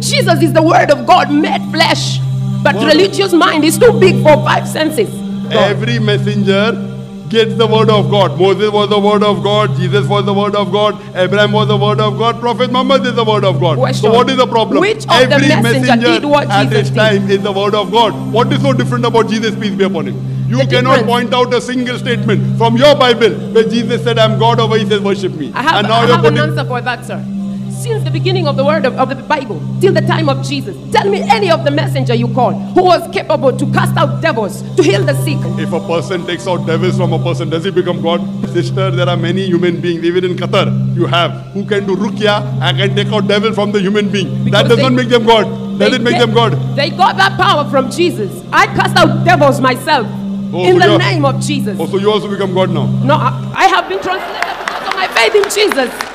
Jesus is the word of God made flesh. But religious mind is too big for five senses. God. Every messenger gets the word of God. Moses was the word of God. Jesus was the word of God. Abraham was the word of God. Prophet Muhammad is the word of God. Question. So what is the problem? Which of the Every messenger did what at Jesus its did? time is the word of God. What is so different about Jesus? Peace be upon him. You The cannot difference- point out a single statement from your Bible where Jesus said, "I'm God," or where He says, "Worship me." I have, and now I you're have an putting. answer for that, sir. Since the beginning of the word of, of the Bible till the time of Jesus, tell me any of the messenger you call who was capable to cast out devils, to heal the sick. If a person takes out devils from a person, does he become God? Sister, there are many human beings, even in Qatar, you have, who can do ruqya and can take out devil from the human being. that does they- not make them God. Does it make get- them God? They got that power from Jesus. I cast out devils myself Oh, in so the name of Jesus. Oh, so you also become God now. No, I, I have been translated because of my faith in Jesus.